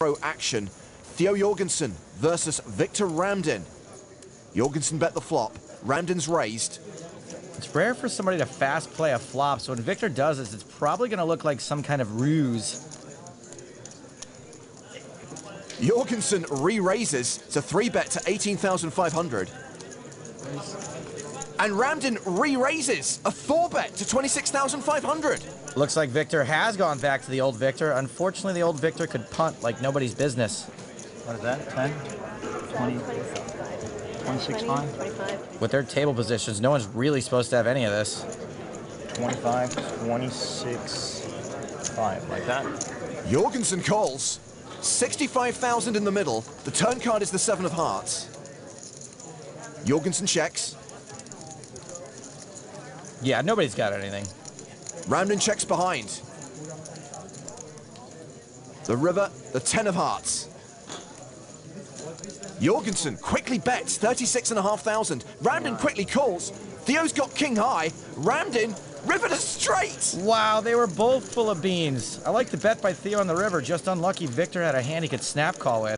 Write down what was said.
pro action. Theo Jorgensen versus Victor Ramdin. Jorgensen bet the flop. Ramdin's raised. It's rare for somebody to fast play a flop, so when Victor does this, it's probably going to look like some kind of ruse. Jorgensen re-raises to 3-bet to 18,500. And Ramdin re-raises a 4-bet to 26,500. Looks like Victor has gone back to the old Victor. Unfortunately, the old Victor could punt like nobody's business. What is that? 10? 20? 26 5? 25. With their table positions, no one's really supposed to have any of this. 25, 26, 5. Like that? Jorgensen calls. 65,000 in the middle. The turn card is the 7 of hearts. Jorgensen checks. Yeah, nobody's got anything. Ramdin checks behind. The river, the 10 of hearts. Jorgensen quickly bets 36,500. Ramdin quickly calls. Theo's got king high. Ramdin, river to straight. Wow, they were both full of beans. I like the bet by Theo on the river. Just unlucky Victor had a hand he could snap call with.